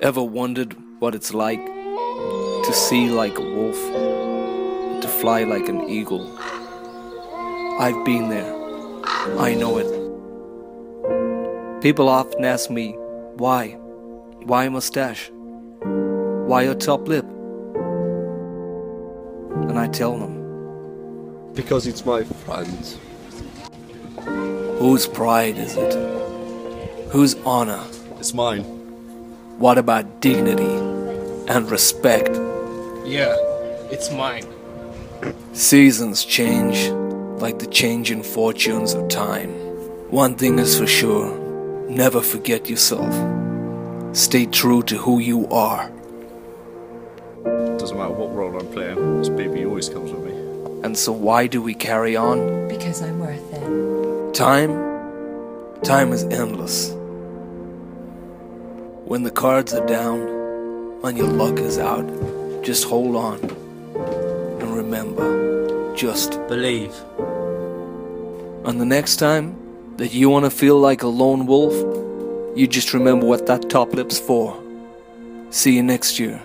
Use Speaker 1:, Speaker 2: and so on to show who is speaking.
Speaker 1: Ever wondered what it's like to see like a wolf, to fly like an eagle? I've been there. I know it. People often ask me, why? Why a mustache? Why a top lip? And I tell them,
Speaker 2: Because it's my friend.
Speaker 1: whose pride is it? Whose honor?
Speaker 2: It's mine.
Speaker 1: What about dignity and respect?
Speaker 3: Yeah, it's mine.
Speaker 1: Seasons change like the changing fortunes of time. One thing is for sure never forget yourself. Stay true to who you are.
Speaker 2: Doesn't matter what role I'm playing, this baby always comes with me.
Speaker 1: And so, why do we carry on?
Speaker 4: Because I'm worth it.
Speaker 1: Time? Time is endless. When the cards are down and your luck is out, just hold on. And remember, just
Speaker 3: Believe.
Speaker 1: And the next time that you want to feel like a lone wolf, you just remember what that top lip's for. See you next year.